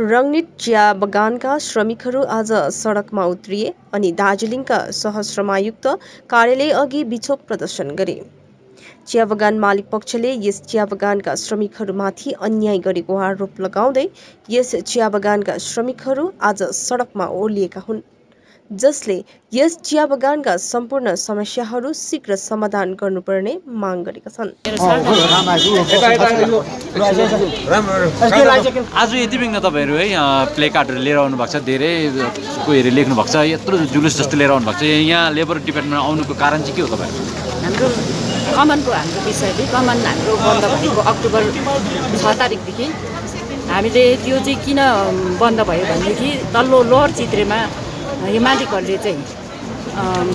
रङ्निट चिया बगानका श्रमिकहरू आज सडकमा उत्रिए अनि दार्जिलिङका सहश्रमायुक्त कार्यालय अघि विक्षोभ प्रदर्शन गरे। चिया बगान मालिक पक्षले यस चिया बगानका श्रमिकहरूमाथि अन्याय गरेको आरोप लगाउँदै यस चिया बगानका श्रमिकहरू आज सडकमा ओर्लिएका हुन्। जसले यस चिया बगानका सम्पूर्ण समस्याहरू शीघ्र समाधान गर्नुपर्ने माग गरेका छन्। आज। यति बिघ्न तपाईँहरू है प्ले कार्डहरू लिएर आउनु भएको छ धेरै कोहीहरू लेख्नु भएको छ यत्रो जुलुस जस्तो लिएर आउनु भएको छ। यहाँ लेबर डिपार्टमेन्टमा आउनुको कारण चाहिँ के हो तपाईँहरू हाम्रो कमानको हाम्रो विषयले कमान हाम्रो बन्द भएको अक्टोबर छ तारिकदेखि हामीले त्यो चाहिँ किन बन्द भयो भनेदेखि तल्लो लोवर चित्रेमा यो मालिकहरूले चाहिँ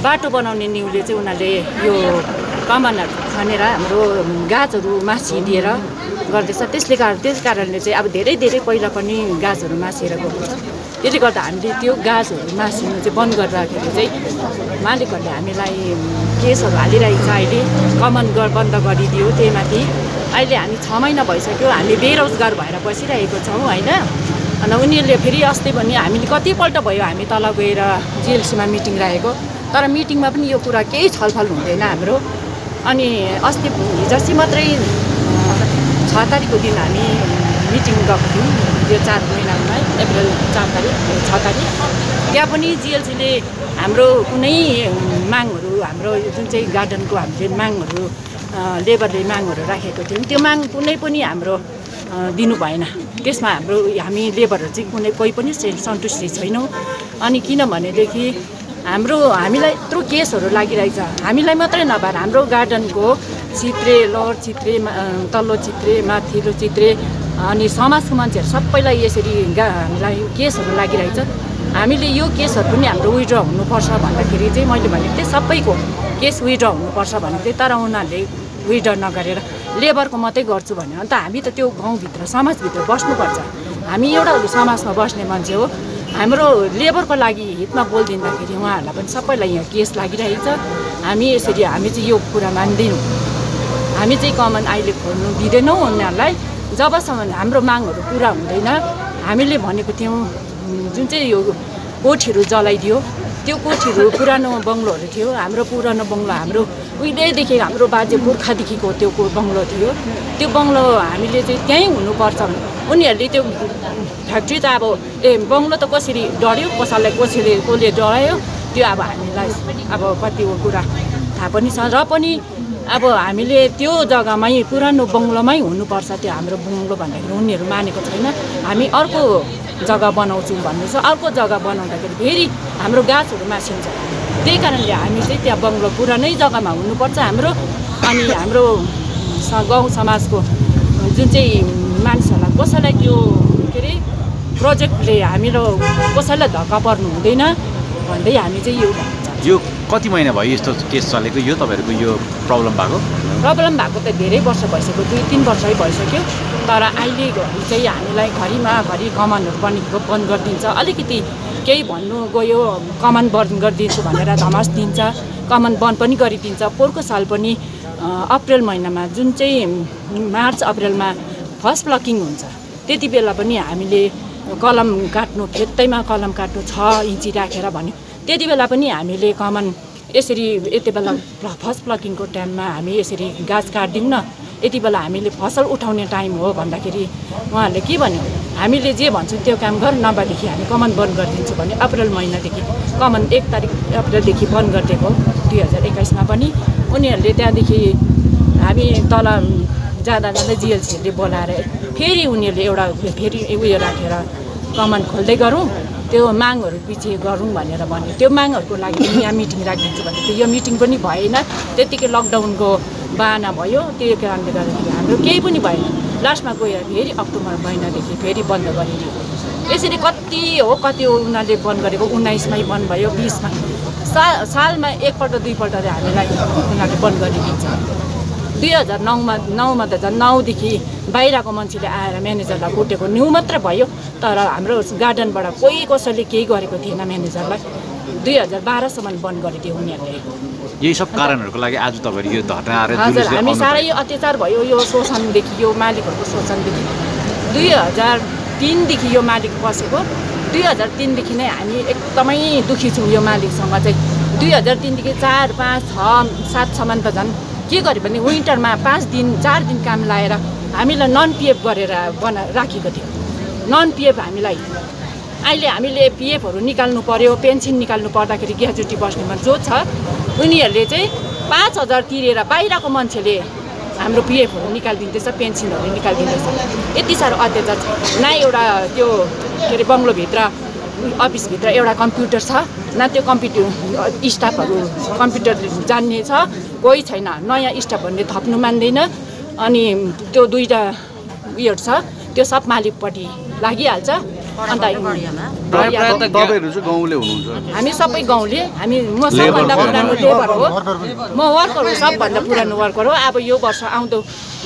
बाटो बनाउने निउले चाहिँ उनीहरूले यो कमानहरू खनेर हाम्रो गाछहरू मासिदिएर गर्दैछ। त्यसले कारण त्यस कारणले चाहिँ अब धेरै धेरै पहिला पनि गाछहरू मासिएर गएको छ। त्यसले गर्दा हामीले त्यो गाछहरू मासिनु चाहिँ बन्द गरिराखेर चाहिँ मालिकहरूले हामीलाई केसहरू हालिरहेको छ अहिले। कमान बन्द गरिदियो त्यही माथि। अहिले हामी छ महिना भइसक्यो हामी बेरोजगार भएर बसिरहेको छौँ होइन? अन्त उनीहरूले फेरि अस्ति भने हामीले कतिपल्ट भयो हामी तल गएर जिएलसीमा मिटिङ राखेको। तर मिटिङमा पनि यो कुरा केही छलफल हुँदैन हाम्रो। अनि अस्ति हिजोअस्ति मात्रै छ तारिकको दिन हामी मिटिङ गएको थियौँ। यो चार महिनामा अप्रिल चार तारिक छ तारिक। त्यहाँ पनि जिएलसीले हाम्रो कुनै मागहरू हाम्रो जुन चाहिँ गार्डनको हामीले मागहरू लेबरले मागहरू राखेको थियौँ त्यो माग कुनै पनि हाम्रो दिनु भएन। त्यसमा हाम्रो हामी लेबरहरू चाहिँ कुनै कोही पनि सन्तुष्टि छैनौँ। अनि किनभनेदेखि हाम्रो हामीलाई यत्रो केसहरू लागिरहेछ हामीलाई मात्रै नभएर हाम्रो गार्डनको चित्रे लोवर चित्रे तल्लो चित्रे माथिल्लो चित्रे अनि समाजको मान्छेहरू सबैलाई यसरी गा हामीलाई केसहरू लागिरहेछ हामीले यो केसहरू पनि हाम्रो विड्र हुनुपर्छ भन्दाखेरि चाहिँ मैले भनेको थिएँ सबैको केस विड्र हुनुपर्छ भनेको थिएँ तर उनीहरूले विड्र नगरेर लेबरको मात्रै गर्छु भने अन्त हामी त त्यो गाउँभित्र समाजभित्र बस्नुपर्छ। हामी एउटा समाजमा बस्ने मान्छे हो। हाम्रो लेबरको लागि हितमा बोलिदिँदाखेरि उहाँहरूलाई पनि सबैलाई यहाँ केस लागिरहेको छ हामी यसरी हामी चाहिँ यो कुरा मान्दैनौँ। हामी चाहिँ कमान अहिले खोल्नु दिँदैनौँ उनीहरूलाई। जबसम्म हाम्रो मागहरू पुरा हुँदैन हामीले भनेको थियौँ जुन चाहिँ यो कोठीहरू जलाइदियो त्यो कोठीहरू पुरानो बङ्गलोहरू थियो हाम्रो पुरानो बङ्गलो हाम्रो उहिलेदेखि हाम्रो बाजे पुर्खादेखिको त्यो बङ्गलो थियो। त्यो बङ्गलो हामीले चाहिँ त्यहीँ हुनुपर्छ। उनीहरूले त्यो फ्याक्ट्री त अब ए बङ्गलो त कसरी डढ्यो कसैलाई कसैले कसले डरायो त्यो अब हामीलाई अब कतिवटा कुरा थाहा पनि छ। र पनि अब हामीले त्यो जग्गामै पुरानो बङ्गलोमै हुनुपर्छ त्यो हाम्रो बङ्गलो भन्दाखेरि उनीहरू मानेको छैन। हामी अर्को जग्गा बनाउँछौँ भन्ने छ। अर्को जग्गा बनाउँदाखेरि फेरि हाम्रो गाछहरू मासिन्छ। त्यही कारणले हामी चाहिँ त्यहाँ बङ्गलो पुरानै जग्गामा हुनुपर्छ हाम्रो। अनि हाम्रो गाउँ समाजको जुन चाहिँ मानिसहरूलाई कसैलाई त्यो के अरे प्रोजेक्टले हामीलाई कसैलाई धक्का पर्नु हुँदैन भन्दै हामी चाहिँ यो यो कति महिना भयो यस्तो केस चलेको? यो तपाईँहरूको यो प्रब्लम भएको? प्रब्लम भएको त धेरै वर्ष भइसक्यो दुई तिन वर्षै भइसक्यो। तर अहिले घरि चाहिँ हामीलाई घरिमा घरि कमानहरू पनि बन्द गरिदिन्छ। अलिकति केही भन्नु गयो कमान बन्द गरिदिन्छु भनेर धमास दिन्छ। कमान बन्द पनि गरिदिन्छ। पोहोरको साल पनि अप्रेल महिनामा जुन चाहिँ मार्च अप्रेलमा फर्स्ट प्लकिङ हुन्छ। त्यति बेला पनि हामीले कलम काट्नु खेतैमा कलम काट्नु छ इन्ची राखेर भन्यो। त्यति बेला पनि हामीले कमान यसरी यति बेला फर्स्ट प्लकिङको टाइममा हामी यसरी गाछ काटिदिउँ न। यति बेला हामीले फसल उठाउने टाइम हो भन्दाखेरि उहाँहरूले के भन्यो? हामीले जे भन्छौँ त्यो काम गर नभएदेखि हामी कमान बन्द गरिदिन्छु भने अप्रेल महिनादेखि कमान एक तारिक अप्रेलदेखि बन्द गरिदिएको दुई हजार एक्काइसमा पनि। उनीहरूले त्यहाँदेखि हामी तल जाँदा जाँदै जिएलसीहरूले बोलाएर फेरि उनीहरूले एउटा फेरि उयो राखेर कमान खोल्दै गरौँ। त्यो मागहरू पछि गरौँ भनेर भन्यो। त्यो मागहरूको लागि यहाँ मिटिङ राखिदिन्छु भने थियो। यो मिटिङ पनि भएन। त्यत्तिकै लकडाउनको बाना भयो। त्यो कारणले गर्दाखेरि हाम्रो केही पनि भएन। लास्टमा गएर फेरि अक्टोबर महिनादेखि फेरि बन्द गरिदियो यसरी कति हो कति हो उनीहरूले बन्द गरेको? उन्नाइसमै बन्द भयो बिसमा। सा सालमा एकपल्ट दुईपल्ट हामीलाई उनीहरूले बन्द गरिदिन्छ। दुई हजार नौमा नौमा त झन् नौदेखि बाहिरको मान्छेले आएर म्यानेजरलाई कुटेको न्यु मात्रै भयो तर हाम्रो गार्डनबाट कोही कसैले केही गरेको थिएन म्यानेजरलाई। दुई हजार बाह्रसम्म बन्द गरिदियो उनीहरूले। यही सब कारणहरूको लागि आज तपाईँहरू यो धर्ना हजुर हामी साह्रै अत्याचार भयो यो शोषणदेखि यो मालिकहरूको शोषणदेखि। दुई हजार तिनदेखि यो मालिक बसेको। दुई हजार तिनदेखि नै हामी एकदमै दुःखी छौँ यो मालिकसँग चाहिँ। दुई हजार तिनदेखि चार पाँच छ सातसम्म त झन् के गर्यो भने विन्टरमा पाँच दिन चार दिन काम लगाएर हामीलाई नन पिएफ गरेर बना राखेको थियो। नन पिएफ हामीलाई अहिले हामीले पिएफहरू निकाल्नु पर्यो पेन्सन निकाल्नु पर्दाखेरि ग्रेजुटी बस्नेमा जो छ उनीहरूले चाहिँ पाँच हजार तिरेर बाहिरको मान्छेले हाम्रो पिएफहरू निकालिदिँदैछ पेन्सनहरू निकालिदिँदैछ। यति साह्रो अत्याचार छ। न एउटा त्यो के अरे बङ्गलोभित्र अफिसभित्र एउटा कम्प्युटर छ। न त्यो कम्प्युटर स्टाफहरू कम्प्युटर जान्ने छ। कोही छैन। नयाँ स्टाफहरूले थप्नु मान्दैन। अनि त्यो दुईवटा उयोहरू छ। त्यो सब मालिकपट्टि लागिहाल्छ। अन्त तपाईँहरू चाहिँ गाउँले हुनुहुन्छ। हामी सबै गाउँले हामी म सबभन्दा पुरानो लेबर हो। म वर्कर हो सबभन्दा पुरानो वर्कर हो। अब यो वर्ष आउँदो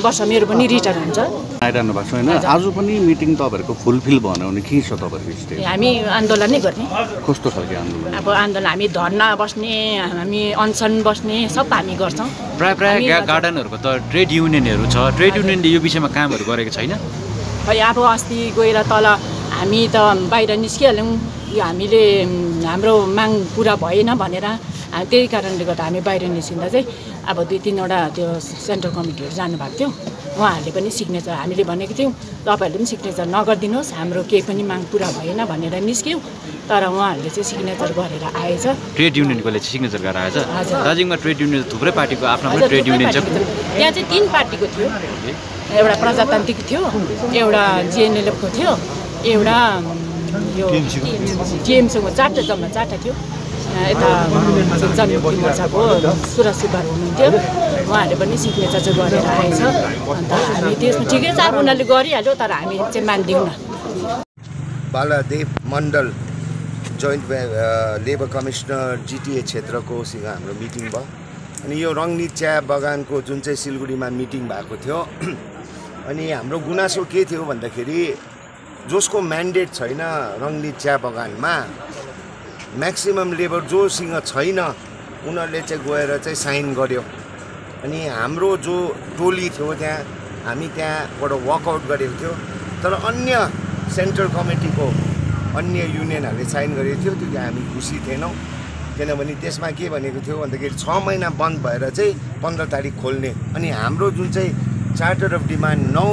वर्ष मेरो पनि रिटर्न हुन्छ। आइरहनु भएको छ होइन। आज पनि मिटिङ तपाईँहरूको फुलफिल भएन भने के छ तपाईँहरूको हामी आन्दोलन नै गर्ने। कस्तो खालको आन्दोलन? अब आन्दोलन हामी धर्ना बस्ने हामी अनसन बस्ने सब हामी गर्छौँ। प्रायः प्रायः गार्डनहरूको त ट्रेड युनियनहरू छ। ट्रेड युनियनले यो विषयमा कामहरू गरेको छैन? खै अब अस्ति गएर तल हामी त बाहिर निस्किहाल्यौँ। यो हामीले हाम्रो माग पुरा भएन भनेर त्यही कारणले गर्दा हामी बाहिर निस्किँदा चाहिँ अब दुई तिनवटा त्यो सेन्ट्रल कमिटीहरू जानुभएको थियो। उहाँहरूले पनि सिग्नेचर हामीले भनेको थियौँ तपाईँहरूले पनि सिग्नेचर नगरिदिनुहोस् हाम्रो केही पनि माग पुरा भएन भनेर निस्क्यौँ। तर उहाँहरूले चाहिँ सिग्नेचर गरेर आएछ। ट्रेड युनियनकोले चाहिँ सिग्नेचर गरेर आएछ। दार्जिलिङमा ट्रेड युनियन थुप्रै पार्टीको आफ्नो ट्रेड युनियन छ। त्यहाँ चाहिँ तिन पार्टीको थियो। एउटा प्रजातान्त्रिक थियो एउटा जिएनएलएफको थियो। एउटा यो टिएमसीको चारवटा जम्मा चारवटा थियो। यता जनमुक्ति मोर्चाको सुरज सुब्बाहरू हुनुहुन्थ्यो। उहाँहरूले पनि सिग्नेचर चाहिँ गरेर आएछ। अन्त हामी त्यसमा ठिकै छ अब उनीहरूले गरिहाल्यो तर हामी चाहिँ मान्दैनौँ। Baladev Mandal joint labour commissioner जिटिए क्षेत्रकोसँग हाम्रो मिटिङ भयो। अनि यो रङ्गनी चिया बगानको जुन चाहिँ सिलगढीमा मिटिङ भएको थियो। अनि हाम्रो गुनासो के थियो भन्दाखेरि जसको म्यान्डेट छैन रङ्गनी चिया बगानमा म्याक्सिमम् लेबर जोसँग छैन उनीहरूले चाहिँ गएर चाहिँ साइन गर्यो। अनि हाम्रो जो टोली थियो त्यहाँ हामी त्यहाँबाट वर्कआउट गरेको थियो। तर अन्य सेन्ट्रल कमिटीको अन्य युनियनहरूले साइन गरेको थियो त्यो चाहिँ हामी खुसी थिएनौँ। किनभने त्यसमा के भनेको थियो भन्दाखेरि छ महिना बन्द भएर चाहिँ पन्ध्र तारिक खोल्ने। अनि हाम्रो जुन चाहिँ चार्टर अफ डिमान्ड नौ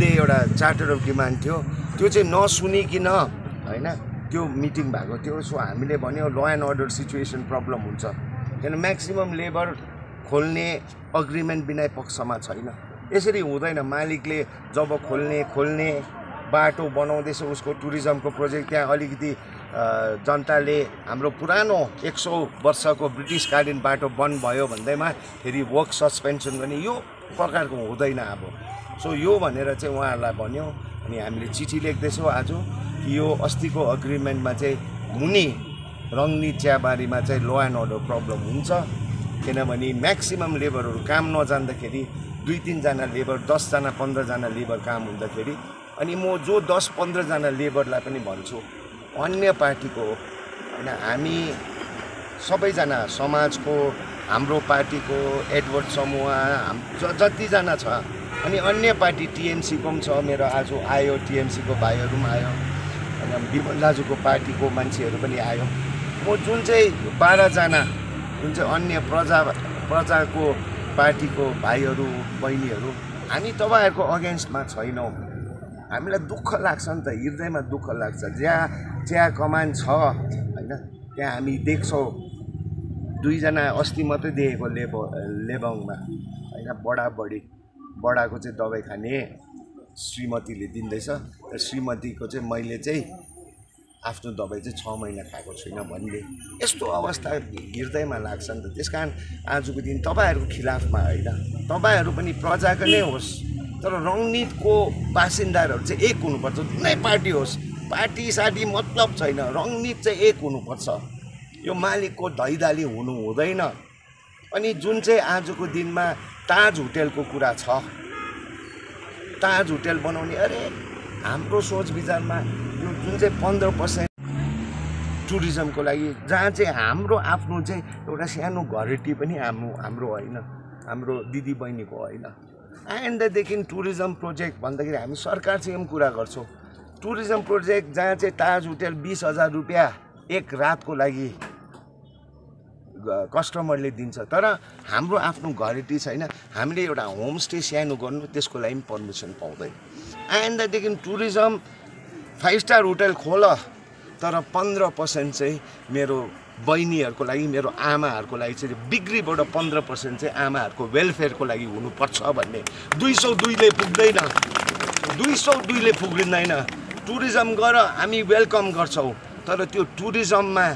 बुधे एउटा चार्टर अफ डिमान्ड थियो। त्यो चाहिँ नसुनिकन होइन? त्यो मिटिङ भएको थियो। सो हामीले भन्यो law and order situation problem हुन्छ। किन म्याक्सिमम् लेबर खोल्ने अग्रिमेन्ट बिना पक्षमा छैन। यसरी हुँदैन। मालिकले जब खोल्ने खोल्ने बाटो बनाउँदैछ उसको टुरिज्मको प्रोजेक्ट त्यहाँ अलिकति जनताले हाम्रो पुरानो एक सौ वर्षको ब्रिटिसकालीन बाटो बन्द भयो भन्दैमा फेरि वर्क सस्पेन्सन गर्ने यो प्रकारको हुँदैन अब। सो यो भनेर चाहिँ उहाँहरूलाई भन्यो अनि हामीले चिठी लेख्दैछौँ आज कि यो अस्तिको अग्रिमेन्टमा चाहिँ मुनि रङ्गनी चियाबारीमा चाहिँ ल एन्ड अर्डर प्रब्लम हुन्छ। किनभने म्याक्सिमम् लेबरहरू काम नजान्दाखेरि दुई तिनजना लेबर दसजना पन्ध्रजना लेबर काम हुँदाखेरि अनि म जो दस पन्ध्रजना लेबरलाई पनि भन्छु अन्य पार्टीको होइन हामी सबैजना समाजको हाम्रो पार्टीको एडवर्ड समूह हाम जतिजना छ अनि अन्य पार्टी टिएमसीको पनि छ मेरो आज आयो टिएमसीको भाइहरू पनि आयो। अनि विमल दाजुको पार्टीको मान्छेहरू पनि आयो। म जुन चाहिँ बाह्रजना जुन चाहिँ अन्य प्रजा प्रजाको पार्टीको भाइहरू बहिनीहरू हामी तपाईँहरूको अगेन्स्टमा छैनौँ। हामीलाई दुःख लाग्छ नि त हृदयमा दुःख लाग्छ। जहाँ चिया कमान छ होइन? त्यहाँ हामी देख्छौँ। दुईजना अस्ति मात्रै देखेको लेब लेबङमा होइन? बडा बडी बडाको चाहिँ दबाई खाने श्रीमतीले दिँदैछ। र श्रीमतीको चाहिँ मैले चाहिँ आफ्नो दबाई चाहिँ छ महिना खाएको छुइनँ भन्ने। यस्तो अवस्था हृदयमा लाग्छ नि त। त्यस कारण आजको दिन तपाईँहरूको खिलाफमा होइन। तपाईँहरू पनि प्रजाको नै होस् तर रङनीतको बासिन्दाहरू चाहिँ एक हुनुपर्छ। कुनै पार्टी होस्। पार्टी सार्टी मतलब छैन। रङनीत चाहिँ एक हुनुपर्छ। यो मालिकको धैदाली हुनु हुँदैन। अनि जुन चाहिँ आजको दिनमा ताज होटेलको कुरा छ ताज होटेल बनाउने अरे हाम्रो सोच विचारमा यो जुन चाहिँ पन्ध्र पर्सेन्ट टुरिज्मको लागि जहाँ चाहिँ हाम्रो आफ्नो चाहिँ एउटा सानो घरेटी पनि हाम्रो हाम्रो होइन हाम्रो दिदी बहिनीको होइन आइन्दादेखि टुरिज्म प्रोजेक्ट भन्दाखेरि हामी सरकारसँग पनि कुरा गर्छौँ। टुरिज्म प्रोजेक्ट जहाँ चाहिँ ताज होटेल बिस हजार रुपियाँ एक रातको लागि कस्टमरले दिन्छ। तर हाम्रो आफ्नो घरेटी छैन। हामीले एउटा होमस्टे सानो गर्नु त्यसको लागि पनि पर्मिसन पाउँदैन। आइन्दादेखि टुरिज्म फाइभ स्टार होटल खोल तर पन्ध्र पर्सेन्ट चाहिँ मेरो बहिनीहरूको लागि मेरो आमाहरूको लागि चाहिँ बिक्रीबाट पन्ध्र पर्सेन्ट चाहिँ आमाहरूको वेलफेयरको लागि हुनुपर्छ भन्ने। दुई सौ दुईले पुग्दैन। दुई सौ दुईले पुग्दैन। टुरिज्म गर हामी वेलकम गर्छौँ। तर त्यो टुरिज्ममा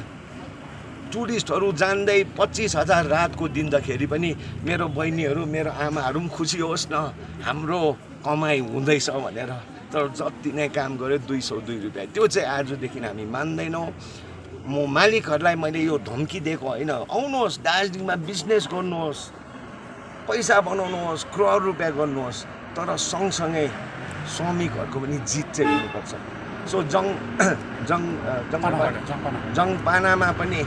टुरिस्टहरू जान्दै पच्चिस हजार रातको दिँदाखेरि पनि मेरो बहिनीहरू मेरो आमाहरू पनि खुसी होस् न। हाम्रो कमाइ हुँदैछ भनेर तर जति नै काम गऱ्यो दुई सौ दुई रुपियाँ। त्यो चाहिँ आजदेखि हामी मान्दैनौँ। म मालिकहरूलाई मैले यो धम्की दिएको होइन। आउनुहोस् दार्जिलिङमा बिजनेस गर्नुहोस् पैसा बनाउनुहोस् करोड रुपियाँ गर्नुहोस् तर सँगसँगै श्रमिकहरूको पनि जित चाहिँ हुनुपर्छ सो जङ जङ जङ जङपानामा पनि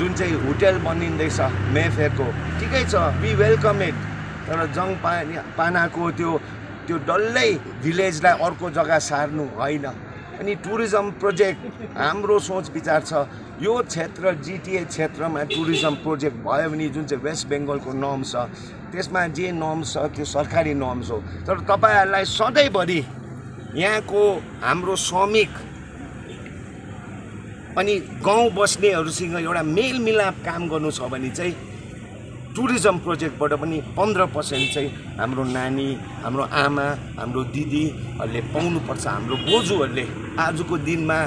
जुन चाहिँ होटेल बनिँदैछ मेफेयरको ठिकै छ वी वेलकम इट तर जङ पाना पानाको त्यो त्यो डल्लै भिलेजलाई अर्को जग्गा सार्नु होइन। अनि टुरिज्म प्रोजेक्ट हाम्रो सोच विचार छ यो क्षेत्र जिटिए क्षेत्रमा टुरिज्म प्रोजेक्ट भयो भने जुन चाहिँ वेस्ट बेङ्गलको नर्म छ त्यसमा जे नर्म छ त्यो सरकारी नर्म्स हो। तर तपाईँहरूलाई सधैँभरि यहाँको हाम्रो श्रमिक अनि गाउँ बस्नेहरूसँग एउटा मेलमिलाप काम गर्नु छ भने चाहिँ टुरिज्म प्रोजेक्टबाट पनि पन्ध्र पर्सेन्ट चाहिँ हाम्रो नानी हाम्रो आमा हाम्रो दिदीहरूले पाउनुपर्छ। हाम्रो बोजूहरूले आजको दिनमा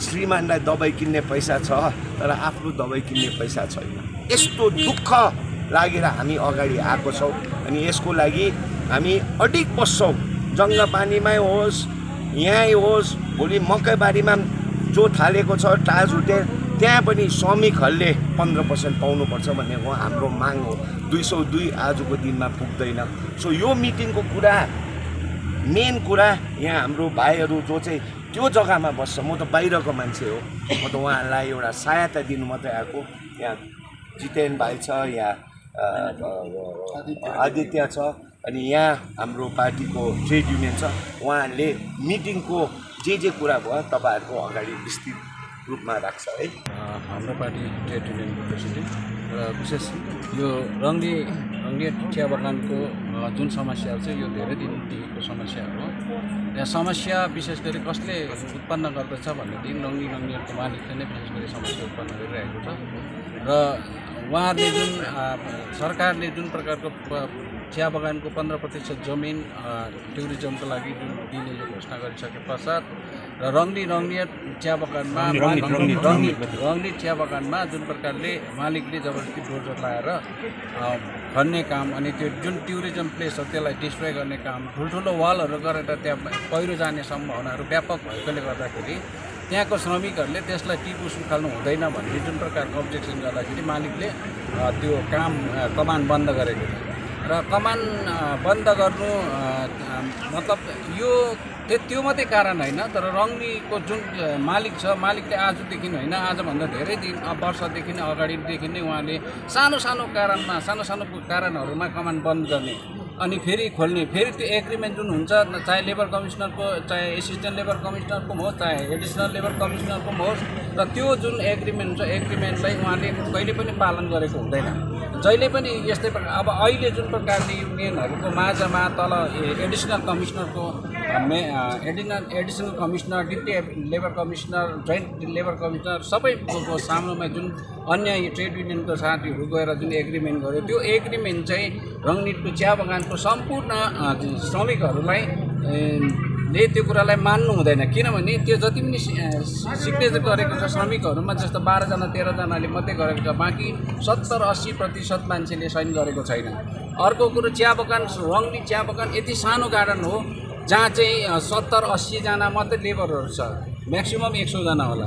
श्रीमानलाई दबाई किन्ने पैसा छ तर आफ्नो दबाई किन्ने पैसा छैन। यस्तो दुःख लागेर हामी अगाडि आएको छौँ अनि यसको लागि हामी अडिक बस्छौँ। जङ्गपानीमै होस् यहीँ होस् भोलि मकैबारीमा जो थालेको छ ताज होटेल त्यहाँ पनि श्रमिकहरूले पन्ध्र पर्सेन्ट पाउनुपर्छ भन्ने हो हाम्रो माग हो। दुई सौ दुई आजको दिनमा पुग्दैन। सो यो मिटिङको कुरा मेन कुरा यहाँ हाम्रो भाइहरू जो चाहिँ त्यो जग्गामा बस्छ म त बाहिरको मान्छे हो। म त उहाँहरूलाई एउटा सहायता दिनु मात्रै आएको। यहाँ जितेन भाइ छ यहाँ आदित्य छ अनि यहाँ हाम्रो पार्टीको ट्रेड युनियन छ। उहाँहरूले मिटिङको जे जे कुरा भयो तपाईँहरूको अगाडि विस्तृत रूपमा राख्छ है? हाम्रो पार्टी ट्रेड युनियनको प्रेसिडेन्ट र विशेष यो रङ्गी रङ्गे चिया बगानको जुन समस्याहरू छ यो धेरै दिनदेखिको समस्याहरू हो। यहाँ समस्या विशेष गरी कसले उत्पन्न गर्दछ भनेदेखि रङ्गी रङ्गीहरूको मालिकले नै विशेष गरी समस्या उत्पन्न गरिरहेको छ। र उहाँहरूले जुन सरकारले जुन प्रकारको चिया बगानको पन्ध्र प्रतिशत जमिन टुरिज्मको लागि जुन दिने घोषणा गरिसके पश्चात र रङ्गी रङ्गिया चिया बगानमा रङ्गी रङ्गी चिया बगानमा जुन प्रकारले मालिकले जबरजस्ती डोजर लगाएर खन्ने काम अनि त्यो जुन टुरिज्म प्लेस हो त्यसलाई डिस्ट्रोय गर्ने काम ठुल्ठुलो वालहरू गरेर त्यहाँ पहिरो जाने सम्भावनाहरू व्यापक भएकोले गर्दाखेरि त्यहाँको श्रमिकहरूले त्यसलाई टिपु सुखाल्नु हुँदैन भन्ने जुन प्रकारको अब्जेक्सन गर्दाखेरि मालिकले त्यो काम कमान बन्द गरेको थियो। र कमान बन्द गर्नु मतलब यो त्यो मात्रै कारण होइन तर रङ्गीको जुन मालिक छ मालिकले आजदेखि होइन आजभन्दा धेरै दिन वर्षदेखि अगाडिदेखि नै उहाँले सानो सानो कारणमा सानो सानो कारणहरूमा कमान बन्द गर्ने। अनि फेरि खोल्ने फेरि त्यो एग्रिमेन्ट जुन हुन्छ चाहे लेबर कमिसनरको चाहे एसिस्टेन्ट लेबर कमिसनरको पनि होस् चाहे एडिसनल लेबर कमिसनरको पनि होस् र त्यो जुन एग्रिमेन्ट छ एग्रिमेन्टलाई उहाँले कहिले पनि पालन गरेको हुँदैन। जहिले पनि यस्तै प्रकार अब अहिले जुन प्रकारले युनियनहरूको माझमा तल एडिसनल कमिसनरको मे additional additional commissioner deputy labour commissioner joint labour commissioner सबैको सामुमा जुन अन्य ट्रेड युनियनको साथीहरू गएर जुन एग्रिमेन्ट गर्यो त्यो एग्रिमेन्ट चाहिँ रङनिटको चिया बगानको सम्पूर्ण श्रमिकहरूलाई ले त्यो कुरालाई मान्नु हुँदैन। किनभने त्यो जति पनि सिग्नेचर गरेको छ श्रमिकहरूमा जस्तो बाह्रजना तेह्रजनाले मात्रै गरेको छ बाँकी सत्तर अस्सी प्रतिशत मान्छेले साइन गरेको छैन। अर्को कुरो चिया बगान रङ्गी चिया बगान यति सानो गार्डन हो जहाँ चाहिँ सत्तर अस्सीजना मात्रै लेबरहरू छ म्याक्सिमम् एक सौजना होला।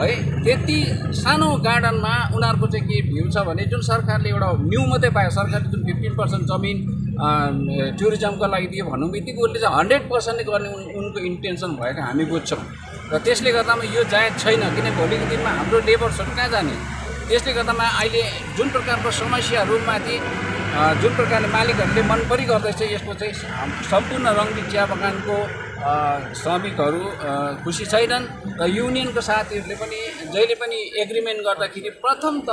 है त्यति सानो गार्डनमा उनीहरूको चाहिँ के भ्यू छ भने जुन सरकारले एउटा न्यू मात्रै पायो सरकारले जुन फिफ्टिन पर्सेन्ट जमिन टुरिज्मको लागि दियो भन्नु बित्तिकै उसले चाहिँ हन्ड्रेड पर्सेन्टले गर्ने उन- उनको इन्टेन्सन भएको हामी बुझ्छौँ। र त्यसले गर्दामा यो जायज छैन किन भोलिको दिनमा हाम्रो लेबर्सहरू कहाँ जाने? त्यसले गर्दामा अहिले जुन प्रकारको समस्याहरूमाथि जुन प्रकारले मालिकहरूले मन परि गर्दैछ यसको चाहिँ सम्पूर्ण रङ्गी चिया बगानको श्रमिकहरू खुसी छैनन् र युनियनको साथीहरूले पनि जहिले पनि एग्रिमेन्ट गर्दाखेरि प्रथम त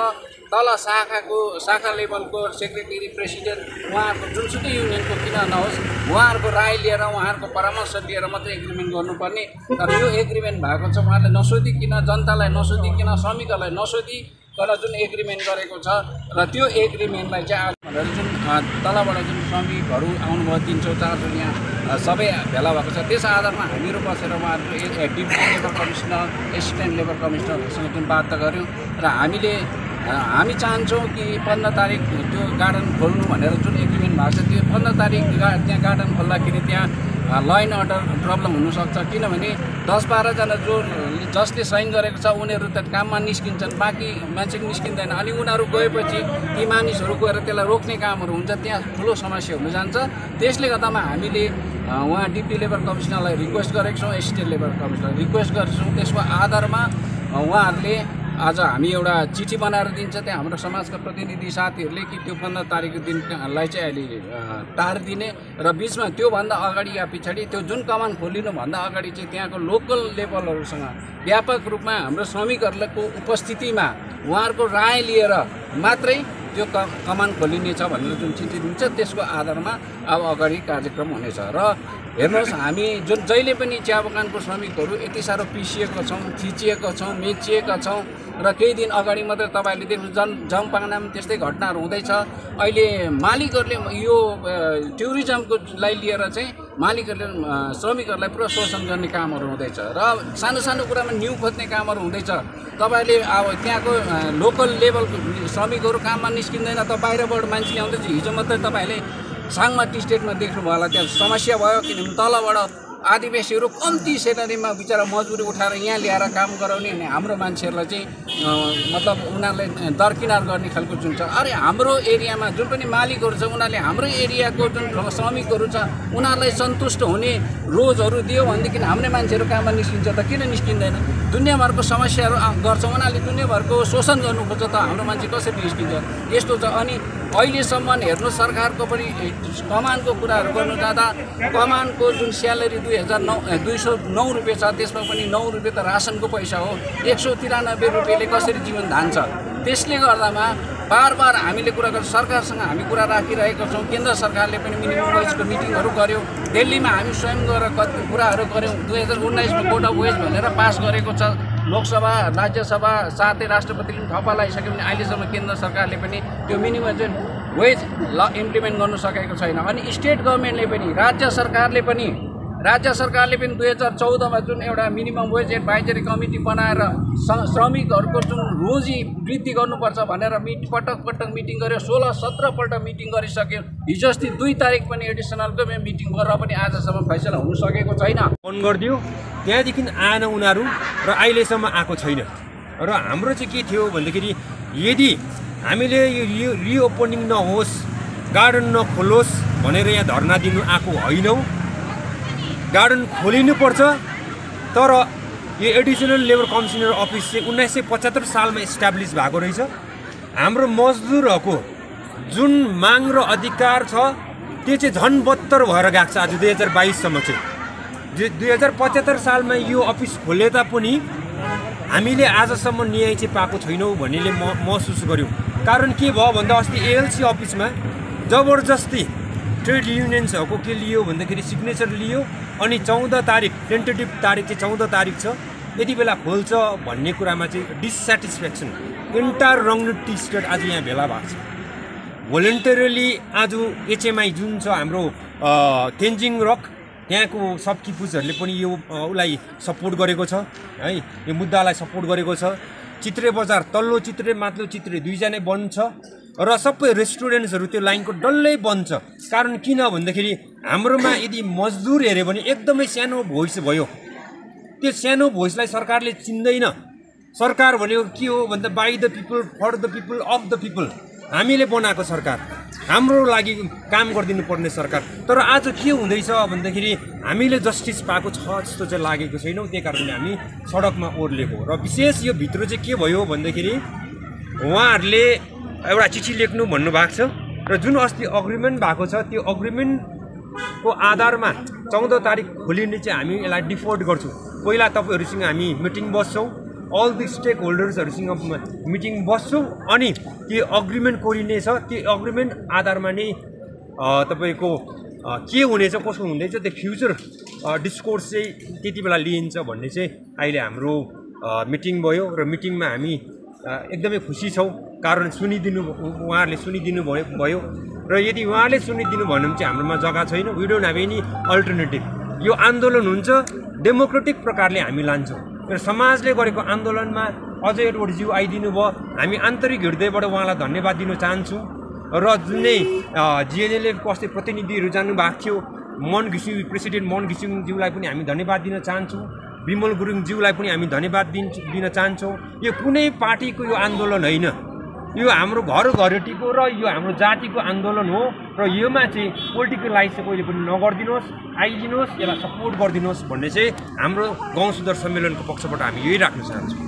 तल शाखाको शाखा लेभलको सेक्रेटरी प्रेसिडेन्ट उहाँहरूको जुनसुकै युनियनको किन नहोस् उहाँहरूको राय लिएर उहाँहरूको परामर्श लिएर मात्रै एग्रिमेन्ट गर्नुपर्ने। तर यो एग्रिमेन्ट भएको छ उहाँले नसोधिकन जनतालाई नसोधिकन श्रमिकहरूलाई नसोधि तर जुन एग्रिमेन्ट गरेको छ र त्यो एग्रिमेन्टलाई चाहिँ आज भनेर जुन तलबाट जुन श्रमिकहरू आउनुभयो तिन सौ चार सौ यहाँ सबै भेला भएको छ। त्यस आधारमा हामीहरू बसेर उहाँहरूको deputy labour commissioner assistant labour कमिसनरहरूसँग जुन बात गऱ्यौँ र हामीले हामी चाहन्छौँ कि पन्ध्र तारिक त्यो गार्डन खोल्नु भनेर जुन एग्रिमेन्ट भएको छ त्यो पन्ध्र तारिक त्यहाँ गार्डन खोल्दाखेरि त्यहाँ ल अर्डर प्रब्लम हुनसक्छ किनभने दस बाह्रजना जो जसले साइन गरेको छ उनीहरू त काममा निस्किन्छन्। बाँकी मान्छे निस्किँदैन। अनि उनीहरू गएपछि ती मानिसहरू गएर त्यसलाई रोक्ने कामहरू हुन्छ त्यहाँ ठुलो समस्या हुन जान्छ। त्यसले गर्दामा हामीले उहाँ डिप्टी लेबर कमिसनरलाई रिक्वेस्ट गरेको छौँ एसिस्टेन्ट लेबर कमिसनर रिक्वेस्ट गरेको छौँ। त्यसको आधारमा उहाँहरूले आज हामी एउटा चिठी बनाएर दिन्छ त्यहाँ हाम्रो समाजका प्रतिनिधि साथीहरूले कि त्यो पन्ध्र तारिकको दिनलाई चाहिँ अहिले टार दिने र बिचमा त्योभन्दा अगाडि या पछाडि त्यो जुन कमान खोलिनुभन्दा अगाडि चाहिँ त्यहाँको लोकल लेभलहरूसँग व्यापक रूपमा हाम्रो श्रमिकहरूको उपस्थितिमा उहाँहरूको राय लिएर मात्रै त्यो क कमान खोलिनेछ भनेर जुन चिठी दिन्छ त्यसको आधारमा अब अगाडि कार्यक्रम हुनेछ। र हेर्नुहोस् हामी जुन जहिले पनि चिया बगानको श्रमिकहरू यति साह्रो पिसिएको छौँ थिचिएका छौँ मेचिएका छौँ र केही दिन अगाडि मात्रै तपाईँहरूले देख्नु जन जमपाङनामा त्यस्तै घटनाहरू हुँदैछ। अहिले मालिकहरूले यो टुरिज्मकोलाई लिएर चाहिँ मालिकहरूले श्रमिकहरूलाई पुरा शोषण गर्ने कामहरू हुँदैछ र सानो सानो कुरामा न्यु खोज्ने कामहरू हुँदैछ। तपाईँहरूले अब त्यहाँको लोकल लेभलको श्रमिकहरू काममा निस्किँदैन त बाहिरबाट मान्छे ल्याउँदैछ हिजो मात्रै तपाईँहरूले साङमा टी स्टेटमा देख्नुभयो होला त्यहाँ समस्या भयो किनभने तलबाट आदिवासीहरू कम्ती सेलेरीमा बिचरा मजदुरी उठाएर यहाँ ल्याएर काम गराउने अनि हाम्रो मान्छेहरूलाई चाहिँ मतलब उनीहरूलाई दरकिनार गर्ने खालको जुन छ। अरे हाम्रो एरियामा जुन पनि मालिकहरू छ उनीहरूले हाम्रो एरियाको जुन श्रमिकहरू छ उनीहरूलाई सन्तुष्ट हुने रोजहरू दियो भनेदेखि हाम्रै मान्छेहरू काममा निस्किन्छ त किन निस्किँदैन? दुनियाँभरको समस्याहरू गर्छ उनीहरूले दुनियाँभरको शोषण गर्नु त हाम्रो मान्छे कसरी निस्किन्छ? यस्तो छ। अनि अहिलेसम्म हेर्नु सरकारको पनि कमानको कुराहरू गर्नु जाँदा कमानको जुन स्यालेरी दुई हजार नौ दुई सौ नौ रुपियाँ छ त्यसमा पनि नौ रुपियाँ त रासनको पैसा हो। एक सौ तिरानब्बे रुपियाँले कसरी जीवन धान्छ? त्यसले गर्दामा बार बार हामीले कुरा गर्छौँ सरकारसँग हामी कुरा राखिरहेका छौँ। केन्द्र सरकारले पनि मिनिमम वेजको मिटिङहरू गर्यो। दिल्लीमा हामी स्वयं गएर कति कुराहरू गऱ्यौँ दुई हजार उन्नाइसमा कोड अफ वेज भनेर पास गरेको छ। लोकसभा राज्यसभा साथै राष्ट्रपतिले पनि ठप्पा लगाइसक्यो भने अहिलेसम्म केन्द्र सरकारले पनि त्यो मिनिमम चाहिँ वेज ल इम्प्लिमेन्ट गर्नु सकेको छैन। अनि स्टेट गभर्मेन्टले पनि राज्य सरकारले पनि राज्य सरकारले पनि दुई हजार चौधमा जुन एउटा मिनिमम वेज एडभाइजरी कमिटी बनाएर श्रमिकहरूको जुन रोजी वृद्धि गर्नुपर्छ भनेर मिट पटक पटक मिटिङ गर्यो। सोह्र सत्रपल्ट मिटिङ गरिसक्यो। हिजो अस्ति दुई तारिक पनि एडिसनलको मिटिङ गरेर पनि आजसम्म फैसला हुन सकेको छैन। फोन गरिदियो। त्यहाँदेखि आएन उनीहरू र अहिलेसम्म आएको छैन। र हाम्रो चाहिँ के थियो भन्दाखेरि यदि हामीले यो रिओ रिओपनिङ नहोस् गार्डन नखोलोस् भनेर यहाँ धर्ना दिनु आएको होइनौँ गार्डन खोलिनुपर्छ। तर यो एडिसनल लेबर कमिसनर अफिस चाहिँ उन्नाइस सय पचहत्तर सालमा इस्टाब्लिस भएको रहेछ। हाम्रो मजदुरहरूको जुन माग र अधिकार छ त्यो चाहिँ झन् बत्तर भएर गएको छ आज दुई हजार बाइससम्म चाहिँ। दुई दुई हजार पचहत्तर सालमा यो अफिस खोले तापनि हामीले आजसम्म न्याय चाहिँ पाएको छैनौँ भन्नेले म महसुस गऱ्यौँ कारण के भयो भन्दा अस्ति एएलसी अफिसमा जबरजस्ती ट्रेड युनियन्सहरूको के लियो भन्दाखेरि सिग्नेचर लियो अनि चौध तारिक टेन्टेटिभ तारिक चाहिँ चौध तारिक छ। यति बेला खोल्छ भन्ने कुरामा चाहिँ डिससेटिस्फ्याक्सन इन्टायर रङ टी स्टेट आज यहाँ भेला भएको छ। भोलिन्टरली आज एचएमआई जुन छ हाम्रो तेन्जिङ रक त्यहाँको सबकिपुजहरूले पनि यो उसलाई सपोर्ट गरेको छ है? यो मुद्दालाई सपोर्ट गरेको छ। चित्रे बजार तल्लो चित्रे माथिल्लो चित्रे दुईजना बन्द छ र सबै रेस्टुरेन्ट्सहरू त्यो लाइनको डल्लै बन्द छ कारण किन भन्दाखेरि हाम्रोमा यदि मजदुर हेऱ्यो भने एकदमै सानो भोइस भयो। त्यो सानो भोइसलाई सरकारले चिन्दैन। सरकार भनेको के हो भन्दा by the people for the people of the people हामीले बनाएको सरकार। हाम्रो लागि काम गरिदिनु पर्ने सरकार। तर आज के हुँदैछ भन्दाखेरि हामीले जस्टिस पाएको छ जस्तो चाहिँ लागेको छैनौँ। त्यही कारणले हामी सडकमा ओर्लेको र विशेष यो भित्र चाहिँ के भयो भन्दाखेरि उहाँहरूले एउटा चिठी लेख्नु भन्नुभएको छ। र जुन अस्ति अग्रिमेन्ट भएको छ त्यो अग्रिमेन्ट को आधारमा चौध तारिक खोलिने चाहिँ हामी यसलाई डिफोल्ट गर्छौँ। पहिला तपाईँहरूसँग हामी मिटिङ बस्छौँ। अल द स्टेक होल्डर्सहरूसँग मिटिङ बस्छौँ अनि त्यो अग्रिमेन्ट कोरिनेछ त्यो अग्रिमेन्ट आधारमा नै तपाईँको के हुनेछ कसो हुँदैछ त्यो फ्युचर डिस्कोर्स चाहिँ त्यति बेला लिइन्छ भन्ने चाहिँ अहिले हाम्रो मिटिङ भयो र मिटिङमा हामी एकदमै खुसी छौँ। कारण सुनिदिनु उहाँहरूले सुनिदिनु भयो भयो। र यदि उहाँले सुनिदिनु भन्यो भने चाहिँ हाम्रोमा जग्गा छैन। We don't have any alternative यो आन्दोलन हुन्छ डेमोक्रेटिक प्रकारले हामी लान्छौँ। र समाजले गरेको आन्दोलनमा अजय एडवर्डज्यू आइदिनु भयो। हामी आन्तरिक हृदयबाट उहाँलाई धन्यवाद दिन चाहन्छौँ। र जुनै जिएनएलएफको अस्ति प्रतिनिधिहरू जानुभएको थियो मन घिसिङ प्रेसिडेन्ट मन घिसिङज्यूलाई पनि हामी धन्यवाद दिन चाहन्छौँ। विमल गुरुङज्यूलाई पनि हामी धन्यवाद दिन दिन चाहन्छौँ। यो कुनै पार्टीको यो आन्दोलन होइन। यो हाम्रो घर घरेटीको र यो हाम्रो जातिको आन्दोलन हो र योमा चाहिँ पोलिटिकलाइज चाहिँ कहिले पनि नगरिदिनुहोस् आइदिनुहोस् यसलाई सपोर्ट गरिदिनुहोस् भन्ने चाहिँ हाम्रो गाउँ सुधार सम्मेलनको पक्षबाट हामी यही राख्न चाहन्छौँ।